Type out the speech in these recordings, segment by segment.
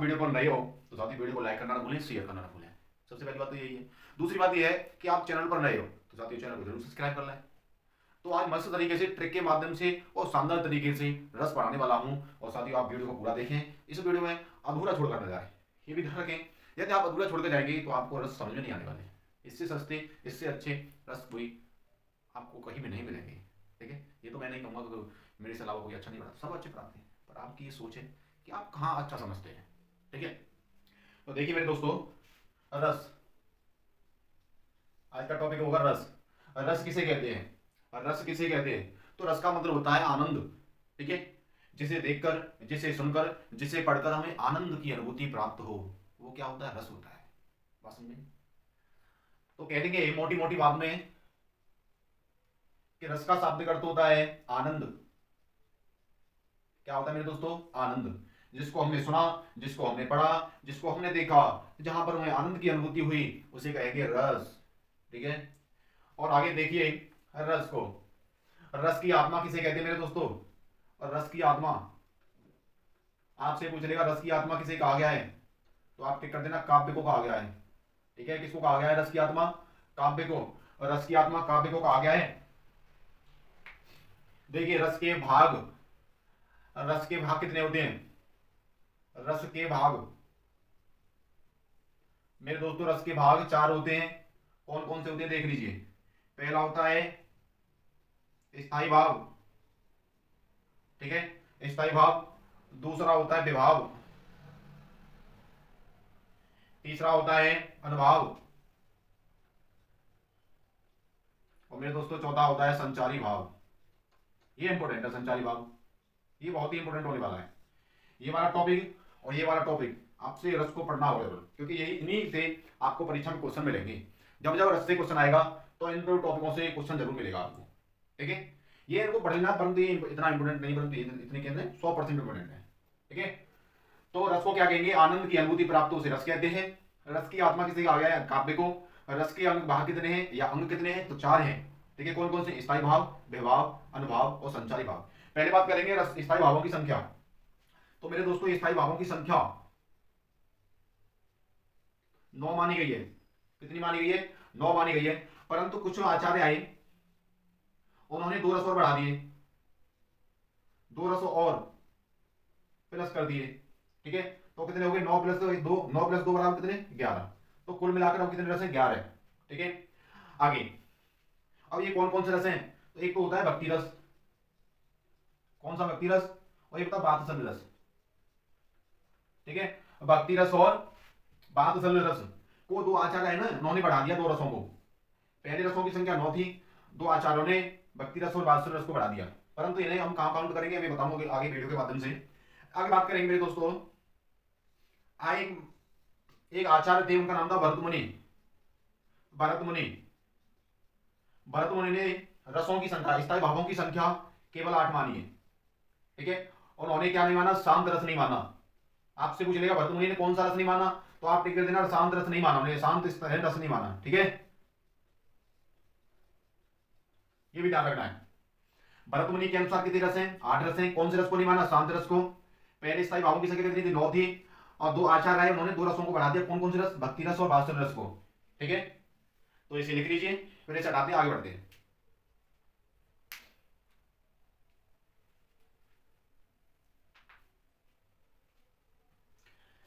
Video पर नए हो तो साथ ही वीडियो को लाइक करना ना भूलें शेयर करना ना भूलें। सबसे पहली बात तो यही है। दूसरी बात यह है कि आप चैनल पर नए हो तो साथ ही चैनल को ज़रूर सब्सक्राइब कर लें। तो आज मस्त तरीके से ट्रिक के माध्यम से और शानदार तरीके से रस पढ़ाने वाला हूँ और साथ ही आप वीडियो को पूरा देखें। इस वीडियो में अधूरा छोड़कर न जाए। ये भी ध्यान रखें, यदि आप अधूरा छोड़कर जाएँगे तो आपको रस समझ में नहीं आने वाले। इससे सस्ते, इससे अच्छे रस कोई आपको कहीं भी नहीं मिलेंगे। ठीक है? ये तो मैं नहीं कहूँगा मेरे से अलावा कोई अच्छा नहीं पढ़ाता सब अच्छे पढ़ाते हैं। पर आपकी ये सोच है कि आप कहाँ अच्छा समझते हैं? ठीक है? तो देखिए मेरे दोस्तों, रस। आज का टॉपिक होगा रस। रस किसे कहते हैं? रस किसे कहते हैं? तो रस का मतलब होता है आनंद, ठीक है? जिसे देखकर, जिसे सुनकर, जिसे पढ़कर हमें आनंद की अनुभूति प्राप्त हो, वो क्या होता है? रस होता है। तो कह देंगे मोटी मोटी बात में कि रस का शाब्दिक अर्थ होता है आनंद। क्या होता है मेरे दोस्तों? आनंद। जिसको हमने सुना, जिसको हमने पढ़ा, जिसको हमने देखा, जहाँ पर हमें आनंद की अनुभूति हुई, उसे कहेंगे रस। ठीक है? और आगे देखिए, रस को। रस की आत्मा किसे कहते हैं मेरे दोस्तों? और रस की आत्मा। आपसे पूछ लेगा, रस की आत्मा किसे कहा गया है? तो आप टिक कर देना, काव्य को कहा गया है। ठीक है? किसको कहा गया है रस की आत्मा? काव्य को। रस की आत्मा काव्य को कहा गया है। देखिए, रस के भाग। रस के भाग कितने होते हैं? रस के भाग। मेरे दोस्तों, रस के भाग चार होते हैं। कौन कौन से होते हैं, देख लीजिए। पहला होता है स्थायी भाव ठीक है? स्थायी भाव दूसरा होता है विभाव तीसरा होता है अनुभाव और मेरे दोस्तों, चौथा होता है संचारी भाव ये इंपॉर्टेंट है, संचारी भाव ये बहुत ही इंपॉर्टेंट होने वाला है। ये हमारा टॉपिक और ये वाला टॉपिक आपसे रस को पढ़ना होगा क्योंकि यही इन्हीं से आपको परीक्षा में क्वेश्चन मिलेंगे। जब जब रस से क्वेश्चन आएगा तो इन टॉपिकों से क्वेश्चन ज़रूर मिलेगा आपको। ठीक है? ये इनको पढ़ना परंतु इतना इंपोर्टेंट नहीं परंतु इतने कहते हैं, सौ परसेंट इंपोर्टेंट है। ठीक है? तो रस को क्या कहेंगे? आनंद की अनुभूति प्राप्त उसे रस कहते हैं। रस की आत्मा किसी का आ गया काव्य को। रस के अंग भाग कितने हैं? या अंग कितने हैं? तो चार हैं। ठीक है? कौन कौन से? स्थायी भाव विभाव अनुभाव और संचारी भाव। पहले बात करेंगे रस, स्थायी भावों की संख्या। तो मेरे दोस्तों ये स्थायी भावों की संख्या नौ मानी गई है। कितनी मानी गई है? नौ मानी गई है। परंतु कुछ आचार्य आए। उन्होंने दो रसों बढ़ा दिए। दो रसों और प्लस कर दिए। ठीक है? तो कितने हो गए? नौ प्लस दो, नौ प्लस दो बराबर कितने? ग्यारह। तो कुल मिलाकर कितने रस हैं? ग्यारह। ठीक है? आगे। अब ये कौन कौन से रस हैं? तो एक तो होता है भक्ति रस। कौन सा भक्ति रस? और एक होता है बात रस। ठीक है? भक्ति रस और बात रस। को दो आचार्य है ना उन्होंने बढ़ा दिया दो रसों को। पहले रसों की संख्या नौ थी, दो आचार्यों ने भक्ति रस और बासुर रस को बढ़ा दिया। परंतु इन्हें हम कहाँ काउंट करेंगे अभी बताऊँगा आगे वीडियो के माध्यम से। आगे बात करेंगे मेरे दोस्तों। एक एक आचार्य थे, उनका नाम था भरत मुनि भरत मुनि भरत मुनि ने रसों की संख्या, स्थायी भावों की संख्या केवल आठ मानी है। ठीक है? और उन्होंने क्या नहीं माना? शांत रस नहीं माना। आपसे पूछ लेगा भरत मुनि ने कौन सा रस नहीं माना? तो आप टिक देना, शांत रस नहीं माना। शांत रस नहीं माना। ठीक है? ये भी ध्यान रखना है। भरत मुनि के अनुसार कितने रस हैं? आठ रस हैं। कौन से रस को नहीं माना? शांत रस को। पहले स्थायी भावों की संख्या कितनी थी? नौ थी। और दो आचार आए, उन्होंने दो रसों को बढ़ा दिया। कौन कौन से रस? भक्ति रस और भास्कर रस को। ठीक है? तो इसे लिख लीजिए, फिर इसे आगे बढ़ते हैं।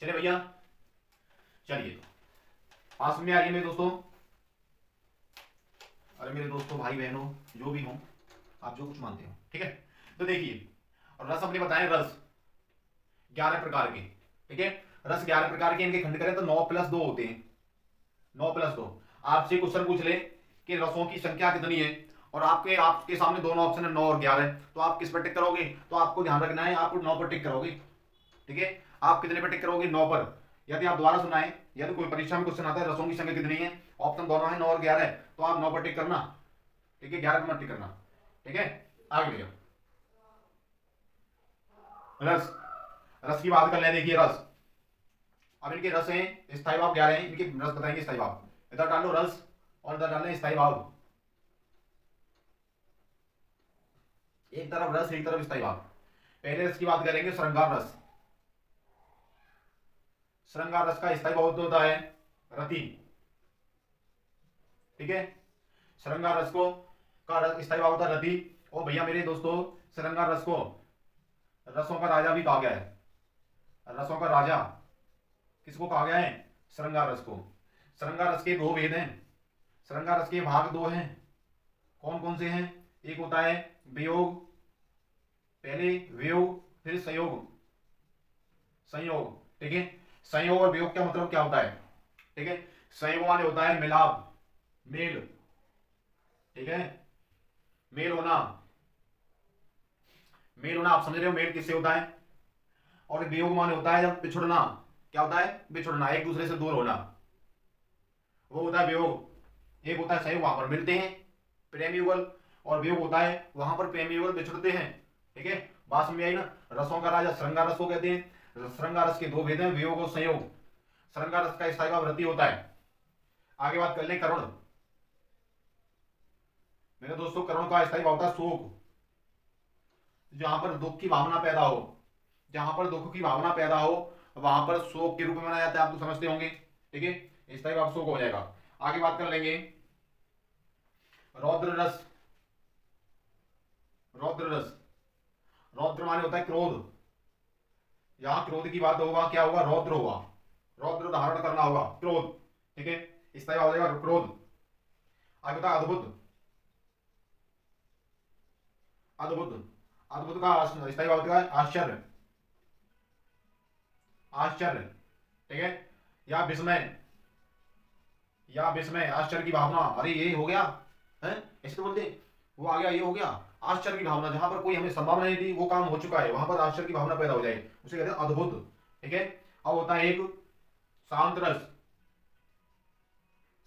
चले भैया, चलिए। पास में आइए मेरे दोस्तों। अरे मेरे दोस्तों, भाई बहनों, जो भी हो, आप जो कुछ मानते हो, ठीक है? तो देखिए और रस अपने बताए, रस ग्यारह प्रकार के, ठीक है? रस ग्यारह प्रकार के इनके खंड करें तो नौ प्लस दो होते हैं। नौ प्लस दो। आपसे क्वेश्चन पूछ ले कि रसों की संख्या कितनी है? और आपके आपके सामने दोनों ऑप्शन है नौ और ग्यारह। तो आप किस पर टिक करोगे? तो आपको ध्यान रखना है आपको नौ पर टिक करोगे। ठीक है? आप कितने पर टिक करोगे? नौ पर। यदि आप दोबारा सुनाए, यदि कोई परीक्षा में क्वेश्चन आता है, रसों की संख्या कितनी है? ऑप्शन दोनों है, नौ और ग्यारह तो आप नौ पर टिक करना। ठीक है? ग्यारह पर टिक करना। ठीक है? आगे भैया रस। रस की बात कर ले, देखिए रस। अब इनके रस हैं स्थायी भाव ग्यारह हैं। इनके रस बताएँगे स्थायी भाव। इधर डालो रस और इधर डालें स्थायी भाव। एक तरफ़ रस, एक तरफ़ स्थायी भाव। पहले रस की बात करेंगे, श्रृंगार रस। श्रृंगार रस का स्थायी भाव होता है, रति। ठीक है? श्रृंगार रस को का स्थायी भाव होता है, रति। और भैया मेरे दोस्तों, श्रृंगार रस को रसों का राजा भी कहा गया है। रसों का राजा किसको कहा गया है? श्रृंगार रस को। श्रृंगार रस के दो भेद हैं। श्रृंगार रस के भाग दो हैं। कौन कौन से हैं? एक होता है वियोग, पहले वियोग, फिर संयोग। संयोग, ठीक है? संयोग और वियोग का मतलब क्या होता है? ठीक है? संयोग माने होता है मिलाप, मेल। ठीक है? मेल होना। मेल होना, आप समझ रहे हो? मेल किससे होता है? और वियोग माने होता है जब पिछड़ना क्या होता है? बिछड़ना, एक दूसरे से दूर होना। वो होता है वियोग। एक होता है सहयोग वहाँ पर मिलते हैं, प्रेम युगल। और वियोग होता है, वहाँ पर प्रेम युगल बिछड़ते हैं। ठीक है? बात समझ आई ना? रसों का राजा श्रृंगार रस को कहते हैं। श्रृंगार रस के दो भेद हैं वियोग और संयोग। श्रृंगार रस का स्थायी भाव वृद्धि होता है। आगे बात कर ले करुण। मेरे दोस्तों, करुण का स्थायी भाव है शोक। जहाँ पर दुख की भावना पैदा हो, जहाँ पर दुख की भावना पैदा हो, वहाँ पर शोक के रूप में मनाया जाता है। आप तो समझते होंगे, ठीक है? टाइप आप शोक हो जाएगा। आगे बात कर लेंगे। रौद्र रस रौद्र रस रौद्र माने होता है क्रोध। यहाँ क्रोध की बात होगा, क्या होगा? रौद्र होगा। रौद्र धारण करना होगा। क्रोध, ठीक है? इस टाइप हो जाएगा क्रोध। आगे होता अद्भुत। अद्भुत। अद्भुत का टाइप होता है आश्चर्य। आश्चर्य, ठीक है? या विस्मय। या विस्मय, आश्चर्य की भावना। अरे, ये हो गया, है? ऐसे तो बोलते वो आ गया, ये हो गया। आश्चर्य की भावना, जहाँ पर कोई हमें संभावना नहीं थी वो काम हो चुका है, वहाँ पर आश्चर्य की भावना पैदा हो जाए उसे कहते हैं अद्भुत, ठीक है? अब होता है एक शांत रस।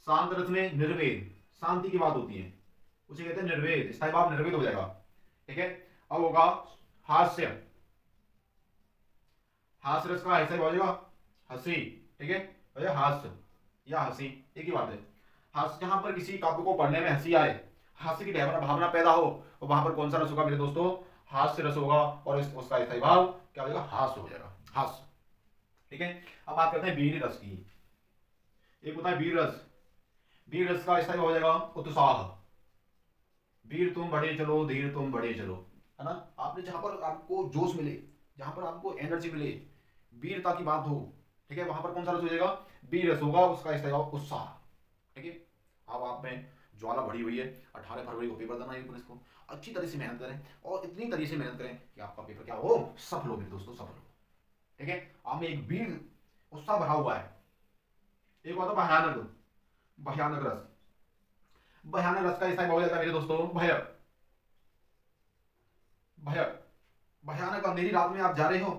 शांत रस में निर्वेद, शांति की बात होती है। उसे कहते हैं निर्वेद स्थायी भाव निर्वेद हो जाएगा, ठीक है? अब होगा हास्य। हास्य रस का ऐसा ही बोलेगा हँसी, ठीक है? हास्य, या हँसी, एक ही बात है। हास्य, जहाँ पर किसी काव्य को पढ़ने में हँसी आए, हास्य की भावना पैदा हो तो वहाँ पर कौन सा रस होगा मेरे दोस्तों? हास्य रस होगा और इस, उसका स्थायी भाव क्या हो जाएगा? हास्य हो जाएगा। हास्य। ठीक है? अब बात करते हैं वीर रस की। एक होता है वीर रस। वीर रस का स्थायी हो जाएगा उत्साह। वीर तुम बड़े चलो धीर तुम बड़े चलो। है ना? आपने जहाँ पर आपको जोश मिले जहाँ पर आपको एनर्जी मिले वीरता की बात हो ठीक है? वहाँ पर कौन सा रस हो जाएगा? वीर रस होगा उसका इस्तेमाल उत्साह। ठीक है? अब आप में ज्वाला बढ़ी हुई है। अठारह फरवरी को पेपर देना है पुलिस को। अच्छी तरह से मेहनत करें और इतनी तरह से मेहनत करें कि आपका पेपर क्या हो? सफल हो मेरे दोस्तों सफल हो ठीक है? आप में एक वीर उत्साह भरा हुआ है। एक बात भयानक भयानक रस। भयानक रस का इस्तेमाल हो जाता है मेरे दोस्तों। भयक। भयक। भयानक अंधेरी रात में आप जा रहे हो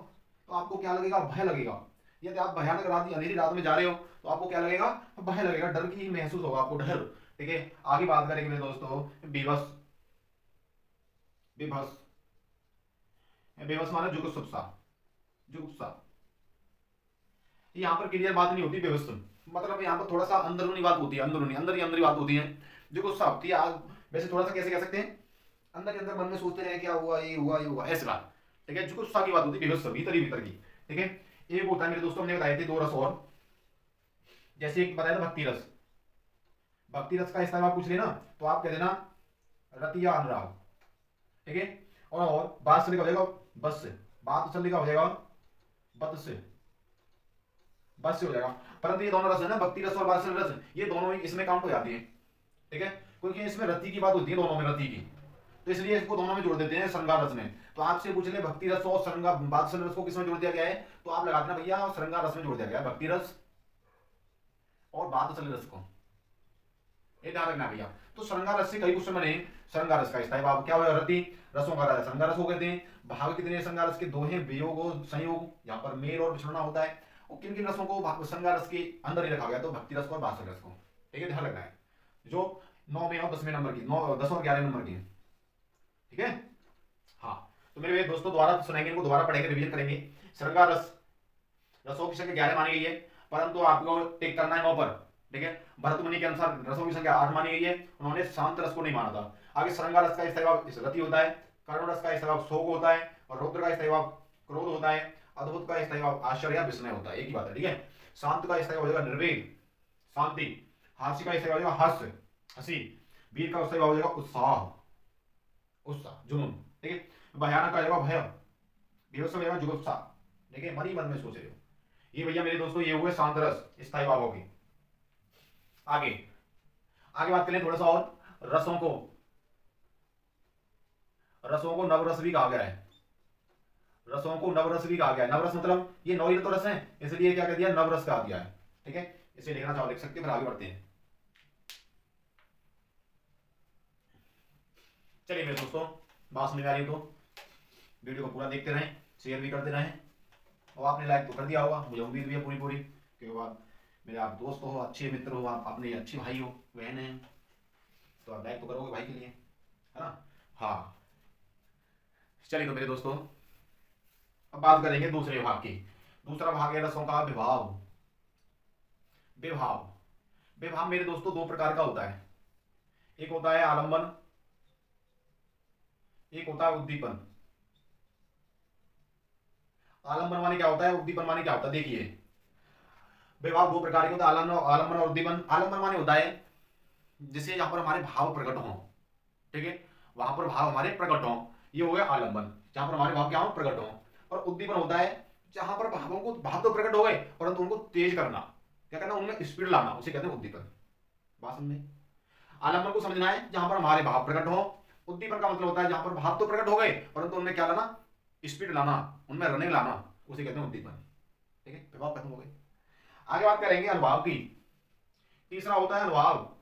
तो आपको क्या लगेगा? भय लगेगा। यदि आप भयानक रात, अंधेरी रात में जा रहे हो तो आपको क्या लगेगा? भय लगेगा। डर की महसूस होगा आपको। डर। ठीक है? आगे बात करेंगे मेरे दोस्तों बेबस बेबस बेबस माना जुगुप्सा। जुगुप्सा। यहाँ पर क्लियर बात नहीं होती बेबस मतलब यहाँ पर थोड़ा सा अंदरूनी बात होती है, अंदरूनी, अंदर ही अंदर बात होती है। जुगुप्सा होती है? वैसे थोड़ा सा कैसे कह सकते हैं? अंदर अंदर मन में सोचते रहे, क्या हुआ, ये हुआ ये हुआ, ऐसे बात। ठीक है? जुगुप्सा की बात होती है भीतर ही भीतर की। ठीक है? एक होता है, मेरे दोस्तों, हमने बताए थे दो रस और। जैसे एक बताया था भक्ति रस। भक्ति रस का इस्तेमाल पूछ लेना तो आप कह देना रतिया अनुराग। ठीक है? और, और बात से लिखा हो जाएगा बस बात से लिखा हो जाएगा बद से। बस से हो जाएगा। परंतु ये दोनों रस है ना भक्ति रस और बात रस ये दोनों इसमें काउंट हो जाती है। ठीक है? क्योंकि इसमें रति की बात होती है दोनों में रति की। तो इसलिए इसको दोनों में जोड़ देते हैं श्रृंगार रस में। तो आपसे पूछ ले भक्ति रस और श्रृंगार बादशाह रस को किसमें जोड़ दिया गया है? तो आप लगा देना भैया श्रृंगार रस में जोड़ दिया गया भक्ति रस और बादशाह रस को। ये ध्यान रखना भैया तो श्रृंगार रस से कई क्वेश्चन बने श्रृंगार रस का स्थायी भाव क्या हुआ रति रसों का श्रृंगार रस हो कहते हैं भाग कितने श्रृंगार रस के? दो हैं, वियोग और संयोग। यहाँ पर मेल और बिछड़ना होता है। और किन किन रसों को श्रृंगार रस के अंदर ही रखा गया? तो भक्ति रस को और बादशाह रस को। ठीक है? ध्यान रखना है। जो नौ में और दसवें नंबर की। नौ, दस और ग्यारह नंबर की ठीक है? हाँ। तो मेरे दोस्तों, दोबारा सुनेंगे इनको दोबारा पढ़ेंगे रिवीजन करेंगे। श्रृंगार रस रसों की संख्या ग्यारह मानी गई है। परंतु आपको टेक करना है नौ पर। ठीक है? भरत मुनि के अनुसार रसों की संख्या आठ मानी गई है। उन्होंने शांत रस को नहीं माना था। आगे श्रृंगार रस का इस्तेमाल रति होता है, करुण रस का इस्तेमाल शोक होता है, और रौद्र का इस्तेमाल क्रोध होता है, अद्भुत का स्थायी भाव आश्चर्य विस्मय होता है। एक ही बात है, ठीक है? शांत का स्थायी हो जाएगा निर्वेद शांति। हास्य का स्थायी हो जाएगा हर्ष, हँसी। वीर का स्थायी हो जाएगा उत्साह उत्साह, जुनून, ठीक है? भयानक का जाएगा भय, बेहोश हो जाएगा जुगुप्सा, ठीक है? मन ही मन में सोच रहे हो। ये भैया मेरे दोस्तों, ये हुए शांत रस, स्थायी भावों की। आगे। आगे बात करें थोड़ा सा और। रसों को। रसों को नवरस भी कहा गया है। रसों को नवरस भी कहा गया है। नवरस मतलब ये नौ तो रस है, इसलिए क्या कर दिया, नवरस कहा दिया है। ठीक है? इसे लिखना चाहो, लिख सकते हैं, फिर आगे बढ़ते हैं। चलिए मेरे दोस्तों, बात समझ आ रही तो वीडियो को पूरा देखते रहें शेयर भी करते रहें। और आपने लाइक तो कर दिया होगा, मुझे उम्मीद भी है पूरी पूरी क्योंकि मेरे आप दोस्त हो, अच्छे मित्र हो, आप अपने अच्छे भाई हो बहन हैं तो आप लाइक तो करोगे भाई के लिए, है ना? हाँ। चलिए तो मेरे दोस्तों, अब बात करेंगे दूसरे भाग की। दूसरा भाग है रसों का विभाव। विभाव। विभाव मेरे दोस्तों दो प्रकार का होता है। एक होता है आलंबन एक होता है उद्दीपन। आलंबन माने क्या होता है? उद्दीपन माने क्या होता है? देखिए विभाव दो प्रकार के होता है आलंबन और उद्दीपन। आलंबन माने होता है जिसे यहाँ पर हमारे भाव प्रकट हो। ठीक है? वहाँ पर भाव हमारे प्रकट हो। ये हो गया आलंबन जहाँ पर हमारे भाव क्या हो? प्रकट हो। और उद्दीपन होता है, जहाँ पर भावों को भाव तो प्रकट हो गए, परंतु उनको तेज करना। क्या करना? उनमें स्पीड लाना, उसे कहते हैं उद्दीपन। बात समझे? आलंबन को समझना है, जहाँ पर हमारे भाव प्रकट हो। उद्दीपन का मतलब होता है, जहाँ पर भाव तो प्रकट हो गए, परंतु उनमें क्या लाना? स्पीड लाना, उनमें रनिंग लाना, उसे कहते हैं उद्दीपन। ठीक है? विभाव खत्म हो गए। आगे बात करेंगे अनुभाव की। तीसरा होता है अनुभाव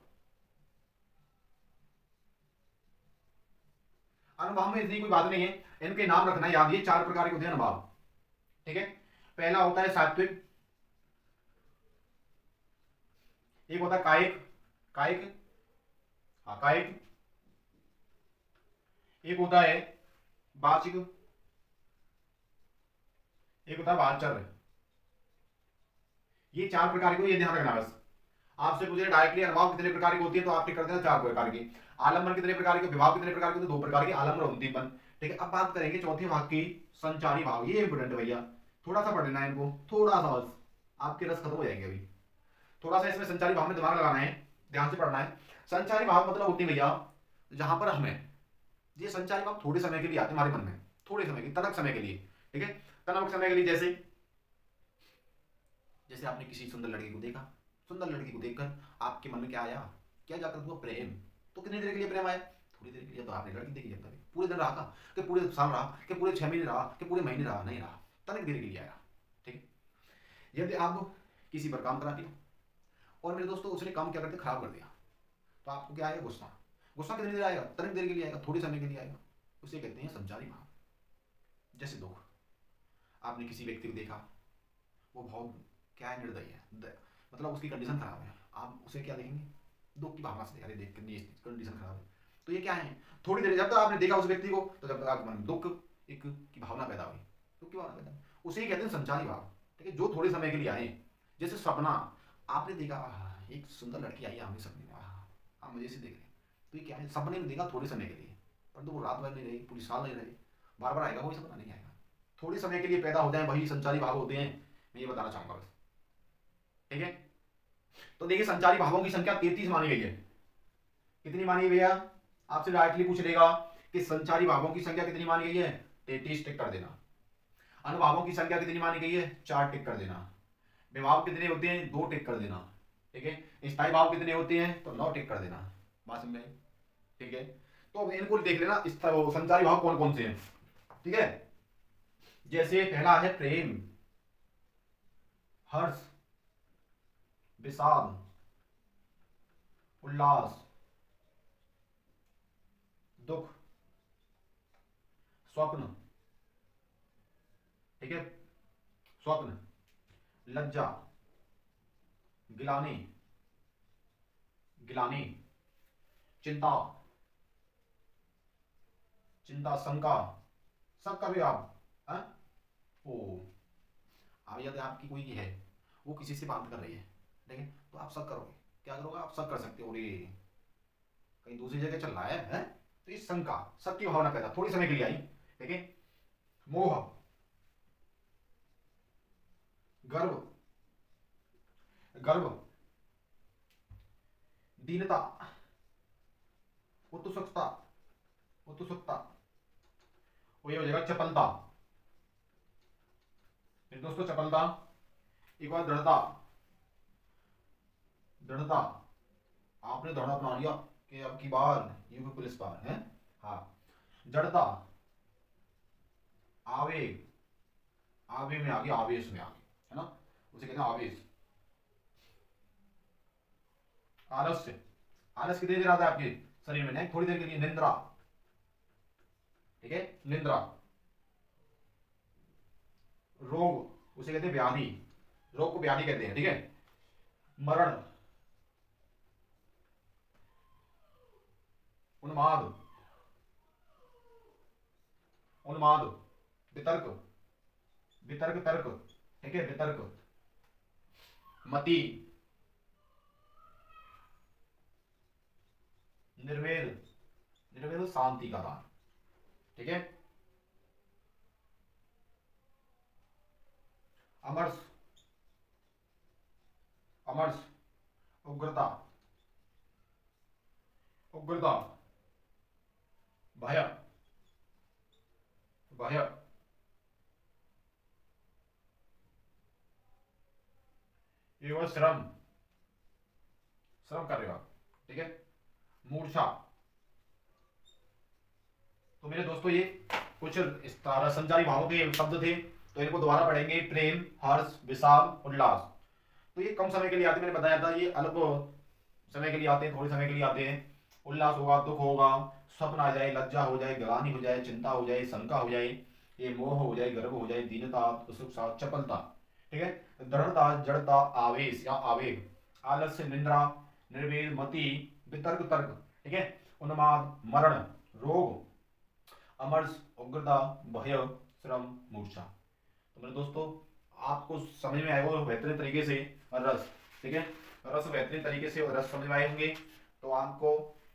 अनुभाव में इतनी कोई बात नहीं है। इनके नाम रखना याद, ये चार प्रकार के होते हैं अनुभाव। ठीक है? पहला होता है सात्विक। एक होता है कायिक। कायिक? हाँ कायिक। एक होता है वाचिक। एक होता है वाचर ये चार प्रकार की ध्यान रखना बस। आपसे पूछे डायरेक्टली अनुभाव कितने प्रकार की होती है तो आपने कर देना चार प्रकार की। आलंबन कितने प्रकार के, विभाग कितने प्रकार के दो प्रकार के, आलंबन और उद्दीपन। ठीक है, अब बात करेंगे चौथे भाग की, संचारी भाव ये इंपोर्टेंट भैया। थोड़ा सा पढ़ना है इनको, थोड़ा सा बस। आपके रस खत्म हो जाएँगे अभी। थोड़ा सा इसमें संचारी भाव में दिमाग लगाना है, ध्यान से पढ़ना है। संचारी भाव मतलब होती है भैया, जहाँ पर हमें, ये संचारी भाव थोड़े समय के लिए आते हमारे मन में, थोड़े समय के, तनक समय के लिए। ठीक है, तनक समय के लिए जैसे जैसे आपने किसी सुंदर लड़की को देखा, सुंदर लड़की को देखकर आपके मन में क्या आया? क्या जाकर हुआ प्रेम? तो कितनी देर के लिए प्रेम आया? थोड़ी देर के लिए तो आपने लड़की देखी जब पूरे दिन रहा कि पूरे साल रहा, कि पूरे छह महीने रहा, कि पूरे महीने रहा, नहीं रहा। तनिक देर के लिए आया, ठीक है? यदि आप किसी पर काम कराती हो और मेरे दोस्तों, उसने काम क्या करते खराब कर दिया तो आपको क्या आएगा गुस्सा। गुस्सा कितनी देर आएगा? तनिक देर के लिए आएगा, थोड़ी समय के लिए आएगा। उसे कहते हैं संचारी भाव। जैसे दुख। आपने किसी व्यक्ति को देखा, वो बहुत क्या है? निर्दय। है मतलब उसकी कंडीशन खराब है। आप उसे क्या देखेंगे? दुख की भावना से अरे देख कंडीशन खराब है। तो ये क्या है? थोड़ी देर, जब तक आपने देखा उस व्यक्ति को तो जब तक आपके मन में दुख एक की भावना पैदा हुई। दुख की भावना पैदा उसे ही कहते हैं संचारी भाव। ठीक है? जो थोड़े समय के लिए आए, जैसे सपना, आपने देखा एक सुंदर लड़की आई हमें सपने में आप मुझे से देख रहे हैं। तो ये क्या है? सपने में देखा थोड़े समय के लिए। परंतु वो रात भर नहीं रही, पूरी साल नहीं रही। बार बार आएगा वही सपना नहीं आएगा। थोड़े समय के लिए पैदा हैं वही संचारी भाव होते हैं। मैं ये बताना चाहूँगा बस। ठीक है? तो देखिए, संचारी भावों की संख्या तैतीस मानी गई है। कितनी मानी भैया? आपसे डायरेक्टली पूछ लेगा कि संचारी भावों की संख्या कितनी मानी गई है? तैतीस टिक कर देना। अनुभावों की संख्या कितनी मानी गई है? चार टिक कर देना। विभाव कितने होते हैं? दो टिक कर देना। ठीक है? स्थायी भाव कितने होते हैं? तो नौ टिक कर देना। बात समझ? ठीक है? तो इनको देख लेना संचारी भाव कौन कौन से हैं? ठीक है? जैसे पहला है प्रेम। हर्ष। विषाद उल्लास, दुख, स्वप्न। ठीक है? स्वप्न, लज्जा, गिलानी गिलानी, चिंता चिंता, शंका सब भी आप, है? ओ अब यदि आपकी कोई है, वो किसी से बात कर रही है। ठीक है तो आप सब करोगे। क्या करोगे? आप सब कर सकते हो। रे कहीं दूसरी जगह चल रहा है, है? तो इस शंका शक की भावना पैदा। थोड़ी समय के लिए आई। ठीक है मोह गर्व गर्व दीनता उत्सुकता उत्सुकता वो ये हो जाएगा चपलता। दोस्तों चपलता एक बार दृढ़ता दृढ़ता। आपने दौड़ा अपना लिया कि अब की बार यूपी पुलिस पार है। हाँ। जड़ता आवेग आवेग में आगे, आवेश में आगे, है ना? उसे कहते हैं आवेश। आलस्य। आलस कितनी देर आता है आपके शरीर में? नहीं, थोड़ी देर के लिए निंद्रा। ठीक है? निंद्रा। रोग, उसे कहते हैं व्याधि। रोग को व्याधि कहते हैं, ठीक है? मरण। उन्माद उन्माद वितर्क वितर्क तर्क ठीक है वितर्क मति निर्वेद निर्वेद शांति का दान ठीक है अमर्ष अमर्ष उग्रता उग्रता भय भय ये श्रम श्रम कर रहे हो ठीक है मूर्छा तो मेरे दोस्तों, ये कुछ संचारी भावों के शब्द थे तो इनको दोबारा पढ़ेंगे। प्रेम, हर्ष, विशाल, उल्लास। तो ये कम समय के लिए आते मैंने बताया था, ये अल्प समय के लिए आते हैं, थोड़े समय के लिए आते हैं। उल्लास होगा, दुख होगा स्वप्न आ जाए, लज्जा हो जाए, गलानी हो जाए, चिंता हो जाए, शंका हो जाए, ये मोह हो जाए, गर्व हो जाए, दीनता उत्सुकता चपलता, ठीक है? दृढ़ता, जड़ता, आवेश या आवेग, आलस्य, निंद्रा, निर्वेद, मति, वितर्क, तर्क, ठीक है? उन्माद, मरण, रोग अमर्ष उग्रता, भय, श्रम, मूर्छा। तो मेरे दोस्तों, आपको समझ में आएगा बेहतरीन तरीके से रस, ठीक है? रस बेहतरीन तरीके से रस समझ में आए होंगे तो आपको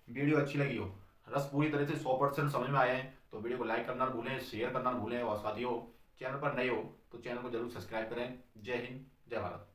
वीडियो अच्छी लगी हो। रस पूरी तरह से सौ परसेंट समझ में आए हैं तो वीडियो को लाइक करना भूलें शेयर करना भूलें और साथियों चैनल पर नए हो तो चैनल को ज़रूर सब्सक्राइब करें। जय हिंद, जय भारत।